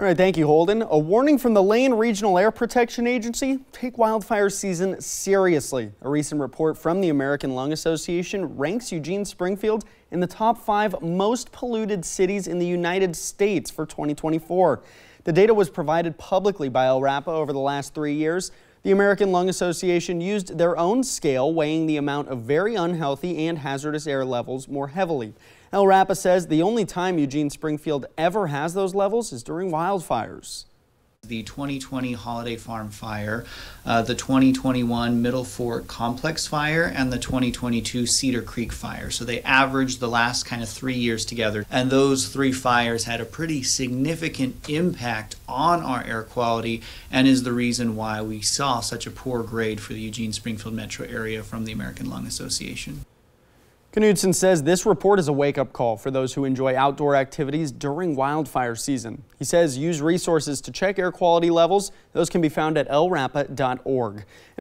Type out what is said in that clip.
All right, thank you, Holden. A warning from the Lane Regional Air Protection Agency take wildfire season seriously. A recent report from the American Lung Association ranks Eugene Springfield in the top five most polluted cities in the United States for 2024. The data was provided publicly by LRAPA over the last three years. The American Lung Association used their own scale weighing the amount of very unhealthy and hazardous air levels more heavily. LRAPA says the only time Eugene Springfield ever has those levels is during wildfires the 2020 Holiday Farm fire, uh, the 2021 Middle Fork Complex fire, and the 2022 Cedar Creek fire. So they averaged the last kind of three years together. And those three fires had a pretty significant impact on our air quality and is the reason why we saw such a poor grade for the Eugene Springfield metro area from the American Lung Association. Knudsen says this report is a wake-up call for those who enjoy outdoor activities during wildfire season. He says use resources to check air quality levels. Those can be found at lrapa.org.